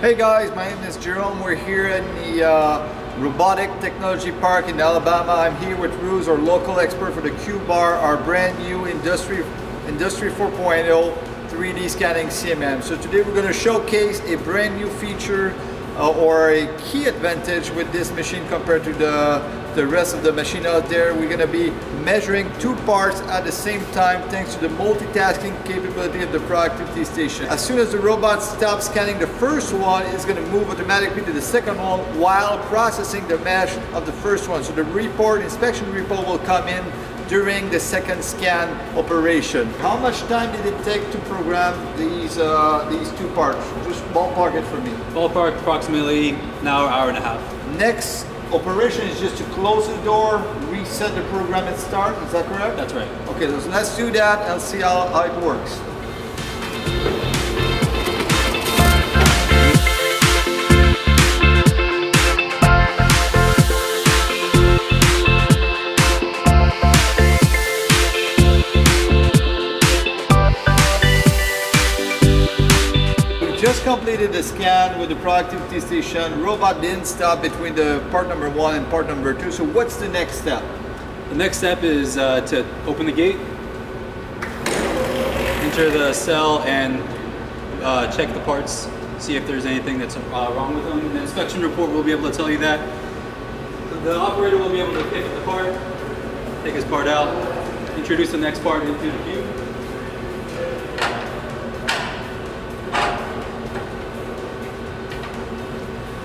guys, my name is Jerome. We're here in the uh, Robotic Technology Park in Alabama. I'm here with Ruz, our local expert for the CUBE-R, our brand new Industry, Industry 4.0 3D scanning CMM. So today we're going to showcase a brand new feature Uh, or a key advantage with this machine compared to the, the rest of the machine out there. We're going to be measuring two parts at the same time thanks to the multitasking capability of the productivity station. As soon as the robot stops scanning the first one, it's going to move automatically to the second one while processing the mesh of the first one. So the report, inspection report will come in during the second scan operation. How much time did it take to program these uh, these two parts? Just ballpark it for me. Ballpark approximately an hour, hour and a half. Next operation is just to close the door, reset the program and start, is that correct? That's right. Okay, so let's do that and see how, how it works. Just completed the scan with the productivity station. Robot didn't stop between the part number one and part number two. So what's the next step? The next step is uh, to open the gate, enter the cell and uh, check the parts, see if there's anything that's uh, wrong with them. The inspection report will be able to tell you that. The operator will be able to pick up the part, take his part out, introduce the next part into the cube.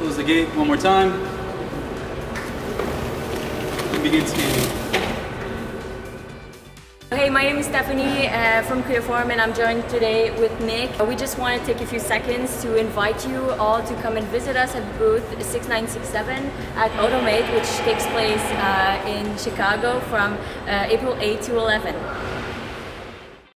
Close the gate one more time. And begin scanning. Hey, my name is Stephanie uh, from Creaform and I'm joined today with Nick. We just want to take a few seconds to invite you all to come and visit us at booth 6967 at Automate, which takes place uh, in Chicago from uh, April 8 to 11.